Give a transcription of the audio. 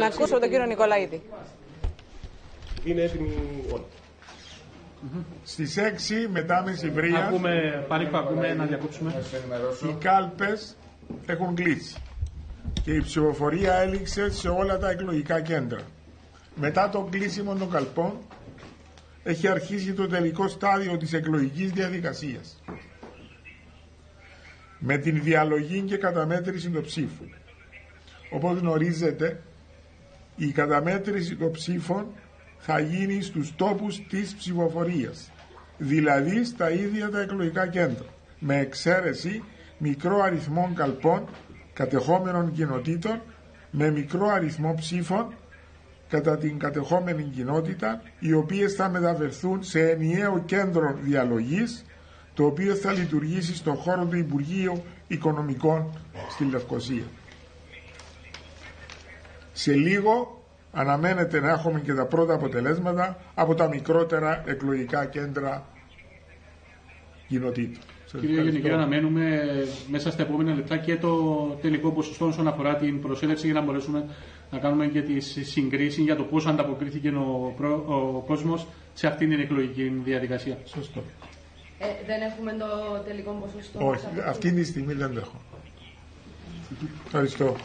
Να ακούσω τον κύριο Νικολαίδη. Είναι έτοιμοι όλοι. Στις 6 μετά μεσημβρία Ακούμε, Πανίκο, ακούμε να διακόψουμε. οι κάλπες έχουν κλείσει και η ψηφοφορία έληξε σε όλα τα εκλογικά κέντρα. Μετά το κλείσιμο των καλπών έχει αρχίσει το τελικό στάδιο της εκλογικής διαδικασίας με την διαλογή και καταμέτρηση των ψήφων. Όπως γνωρίζετε, η καταμέτρηση των ψήφων θα γίνει στους τόπους της ψηφοφορίας, δηλαδή στα ίδια τα εκλογικά κέντρα, με εξαίρεση μικρό αριθμό καλπών κατεχόμενων κοινοτήτων με μικρό αριθμό ψήφων κατά την κατεχόμενη κοινότητα, οι οποίες θα μεταφερθούν σε ενιαίο κέντρο διαλογής, το οποίο θα λειτουργήσει στον χώρο του Υπουργείου Οικονομικών στη Λευκοσία. Σε λίγο αναμένεται να έχουμε και τα πρώτα αποτελέσματα από τα μικρότερα εκλογικά κέντρα κοινοτήτων. Σας Κύριε ευχαριστώ. Γενικέ, αναμένουμε μέσα στα επόμενα λεπτά και το τελικό ποσοστό όσον αφορά την προσέλευση για να μπορέσουμε να κάνουμε και τις συγκρίσεις για το πώς ανταποκρίθηκε ο, προ- ο κόσμος σε αυτήν την εκλογική διαδικασία. Σωστό. Ε, δεν έχουμε το τελικό ποσοστό. Όχι, αυτή τη στιγμή δεν το έχω. Ευχαριστώ.